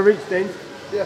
Want to reach, Dean? Yeah,